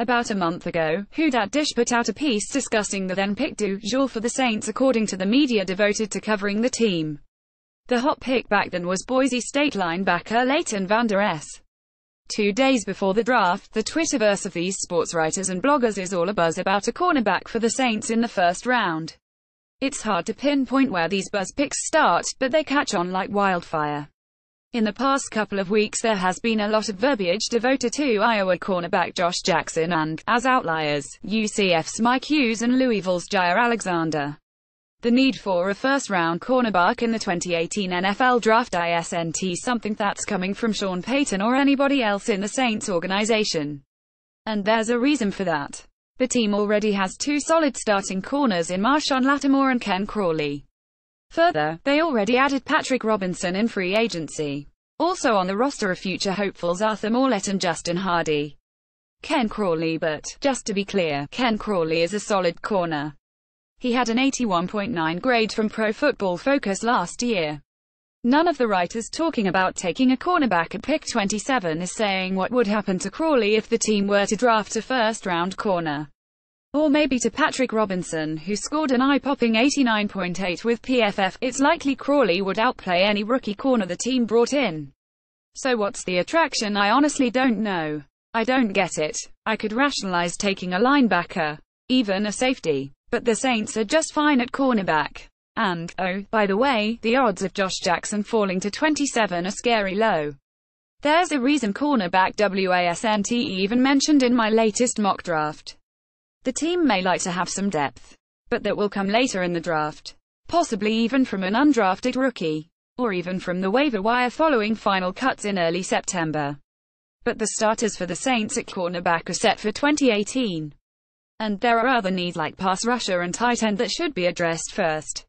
About a month ago, Who Dish put out a piece discussing the then pick du jour for the Saints according to the media devoted to covering the team. The hot pick back then was Boise State linebacker Leighton Vander Esch. Two days before the draft, the Twitterverse of these sports writers and bloggers is all abuzz about a cornerback for the Saints in the first round. It's hard to pinpoint where these buzz picks start, but they catch on like wildfire. In the past couple of weeks there has been a lot of verbiage devoted to Iowa cornerback Josh Jackson and, as outliers, UCF's Mike Hughes and Louisville's Jaire Alexander. The need for a first-round cornerback in the 2018 NFL Draft isn't something that's coming from Sean Payton or anybody else in the Saints organization. And there's a reason for that. The team already has two solid starting corners in Marshon Lattimore and Ken Crawley. Further, they already added Patrick Robinson in free agency. Also on the roster are future hopefuls Arthur Maulet and Justin Hardy. Ken Crawley but, just to be clear, Ken Crawley is a solid corner. He had an 81.9 grade from Pro Football Focus last year. None of the writers talking about taking a cornerback at pick 27 is saying what would happen to Crawley if the team were to draft a first-round corner. Or maybe to Patrick Robinson, who scored an eye-popping 89.8 with PFF. It's likely Crawley would outplay any rookie corner the team brought in. So what's the attraction I honestly don't know. I don't get it. I could rationalize taking a linebacker, even a safety. But the Saints are just fine at cornerback. And, oh, by the way, the odds of Josh Jackson falling to 27 are scary low. There's a reason cornerback WASNT even mentioned in my latest mock draft. The team may like to have some depth, but that will come later in the draft. Possibly even from an undrafted rookie, or even from the waiver wire following final cuts in early September. But the starters for the Saints at cornerback are set for 2018. And there are other needs like pass rusher and tight end that should be addressed first.